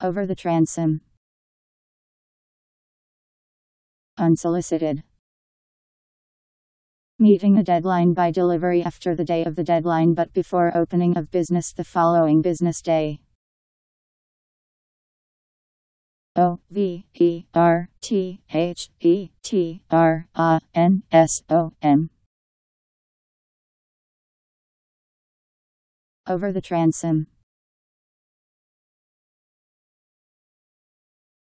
Over the transom. Unsolicited. Meeting a deadline by delivery after the day of the deadline but before opening of business the following business day. O V E R T H E T R A N S O M Over the transom.